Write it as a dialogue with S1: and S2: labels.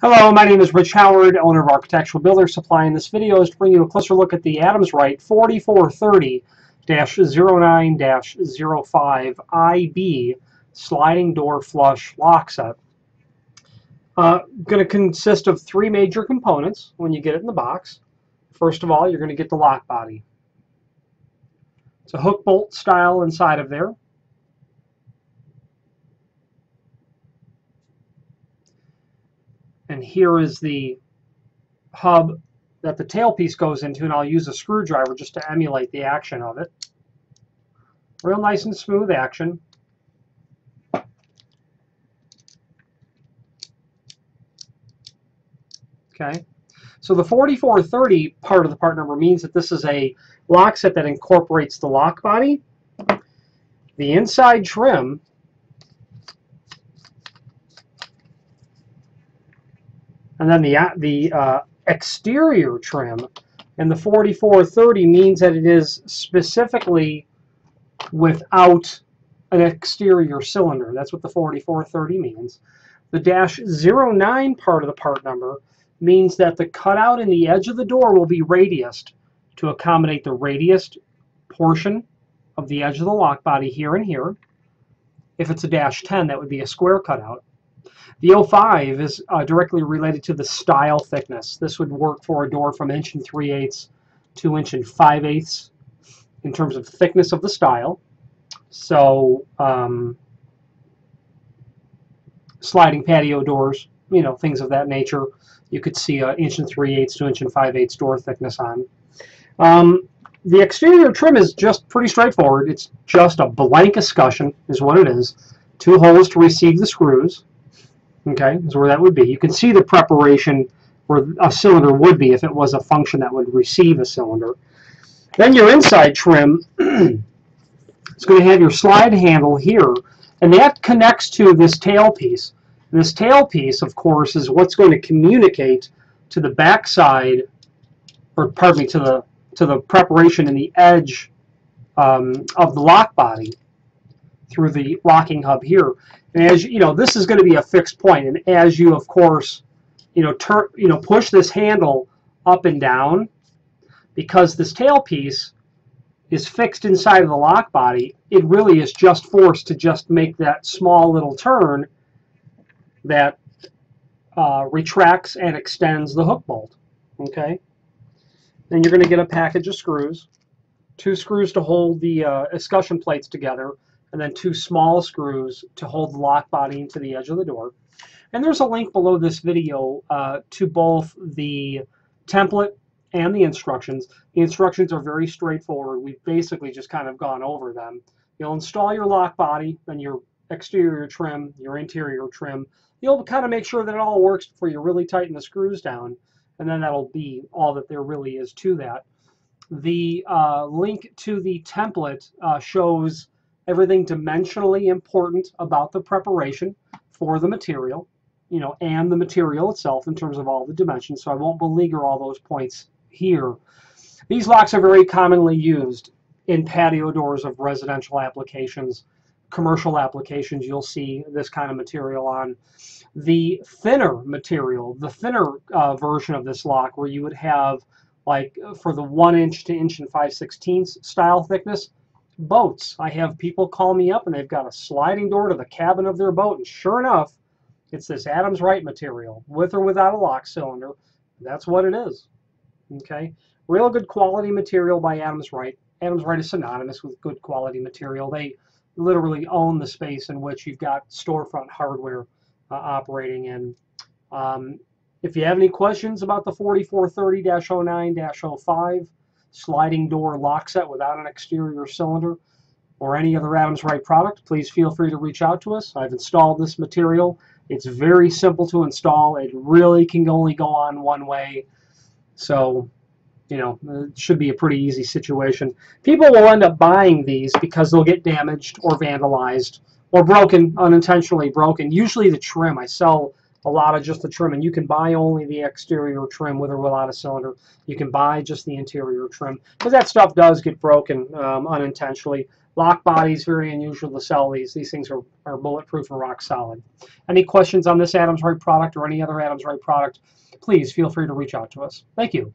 S1: Hello, my name is Rich Howard, owner of Architectural Builder Supply. And this video is to bring you a closer look at the Adams Rite 4430-09-05IB sliding door flush lock set. Uh, going to consist of three major components when you get it in the box. First of all, you're going to get the lock body. It's a hook bolt style inside of there. And here is the hub that the tailpiece goes into, and I'll use a screwdriver just to emulate the action of it. Real nice and smooth action. Okay, so the 4430 part of the part number means that this is a lock set that incorporates the lock body, the inside trim, And then the, the uh, exterior trim in the 4430 means that it is specifically without an exterior cylinder. That's what the 4430 means. The dash 09 part of the part number means that the cutout in the edge of the door will be radiused to accommodate the radiused portion of the edge of the lock body here and here. If it's a dash 10, that would be a square cutout. The 05 is uh, directly related to the style thickness. This would work for a door from inch and 3 eighths to inch and 5 eighths in terms of thickness of the style. So um, sliding patio doors, you know, things of that nature, you could see an inch and 3 eighths to inch and 5 eighths door thickness on. Um, the exterior trim is just pretty straightforward. It's just a blank escutcheon is what it is. Two holes to receive the screws okay, is where that would be. You can see the preparation where a cylinder would be if it was a function that would receive a cylinder. Then your inside trim is going to have your slide handle here, and that connects to this tailpiece. This tail piece, of course, is what's going to communicate to the backside, or pardon me, to the to the preparation in the edge um, of the lock body through the locking hub here. And as you know, this is going to be a fixed point, and as you, of course, you know, turn, you know, push this handle up and down, because this tailpiece is fixed inside of the lock body, it really is just forced to just make that small little turn that uh, retracts and extends the hook bolt. Okay. Then you're going to get a package of screws, two screws to hold the uh, escutcheon plates together, and then two small screws to hold the lock body into the edge of the door. And there's a link below this video uh, to both the template and the instructions. The instructions are very straightforward. We've basically just kind of gone over them. You'll install your lock body, then your exterior trim, your interior trim. You'll kind of make sure that it all works before you really tighten the screws down, and then that'll be all that there really is to that. The uh, link to the template uh, shows everything dimensionally important about the preparation for the material, you know, and the material itself in terms of all the dimensions. So I won't beleaguer all those points here. These locks are very commonly used in patio doors of residential applications, commercial applications. You'll see this kind of material on. The thinner material, the thinner uh, version of this lock, where you would have like for the one inch to inch and five sixteenths style thickness, boats. I have people call me up and they've got a sliding door to the cabin of their boat, and sure enough, it's this Adams Rite material, with or without a lock cylinder. That's what it is. Okay, real good quality material by Adams Rite. Adams Rite is synonymous with good quality material. They literally own the space in which you've got storefront hardware uh, operating in. Um, if you have any questions about the 4430-09-05, sliding door lock set without an exterior cylinder or any other Adams Rite product, please feel free to reach out to us. I've installed this material. It's very simple to install. It really can only go on one way. So, you know, it should be a pretty easy situation. People will end up buying these because they'll get damaged or vandalized or broken, unintentionally broken. Usually the trim. I sell a lot of just the trim, and you can buy only the exterior trim with or without a cylinder. You can buy just the interior trim because that stuff does get broken um, unintentionally. Lock bodies, very unusual to sell these. These things are, are bulletproof and rock solid. Any questions on this Adams Rite product or any other Adams Rite product, please feel free to reach out to us. Thank you.